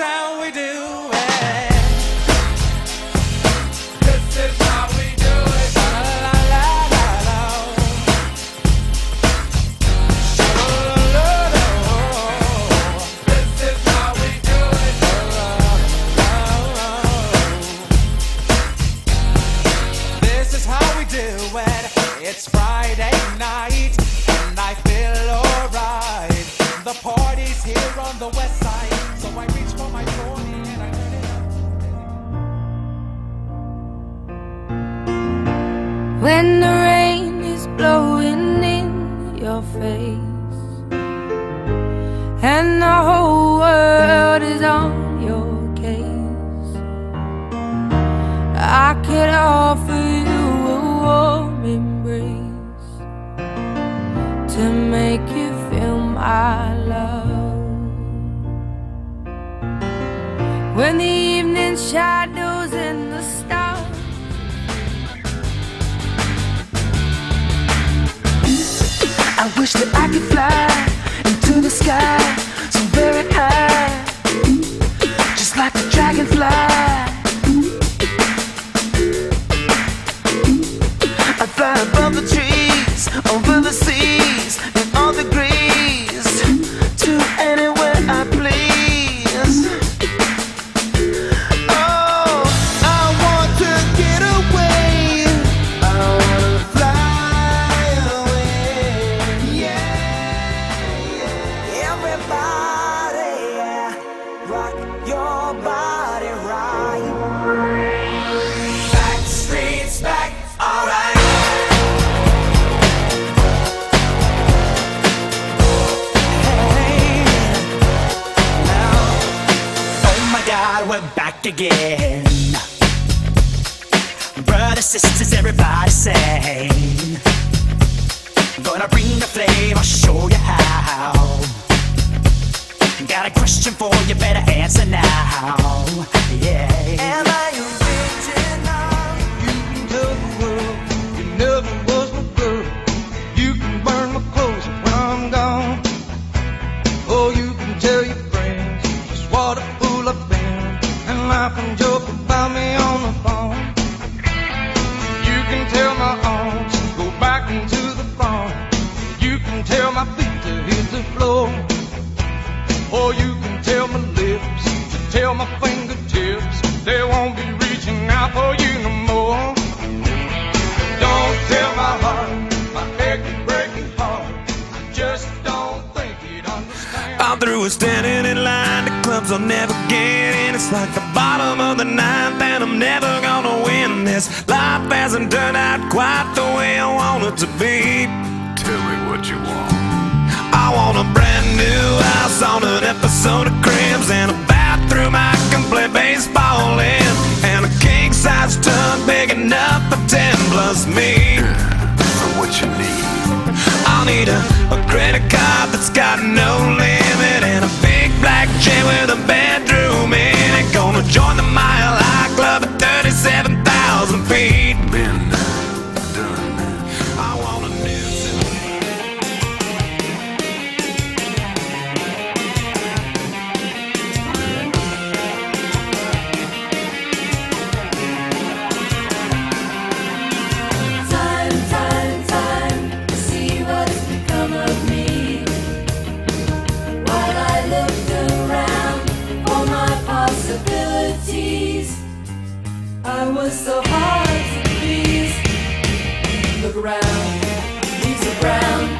how we do it. This is how we do it. This is how we do it. This is how we do it. It's Friday night, and I feel alright. The party's here on the west side, so I reach for my 40 and I turn it up. When the rain is blowing in your face, and the whole world is on When the evening shadows and the stars I wish that I could fly into the sky so very high, just like a dragonfly. Rock your body right. Backstreet's back, alright. Oh my God, we're back again. Brothers, sisters, everybody sing. Got a question for you, better answer now. Yeah. Am I original? You can tell the world you never was my girl. You can burn my clothes when I'm gone. Oh, you can tell your friends just what a fool I've been and laugh and joke Or you can tell my lips tell my fingertips they won't be reaching out for you no more. Don't tell my heart, my aching, breaking heart. I just don't think it understands. I'm through with standing in line. The clubs I'll never get in. It's like the bottom of the ninth, and I'm never gonna win this. Life hasn't turned out quite the way I want it to be. Tell me what you want. I want a brand new house on an episode of Cribs and a bathroom I can play baseball in, and a king size tub big enough for ten plus me. So what you need? I'll need a, a credit card that's got no limit hard to please. Look around, leaves are brown,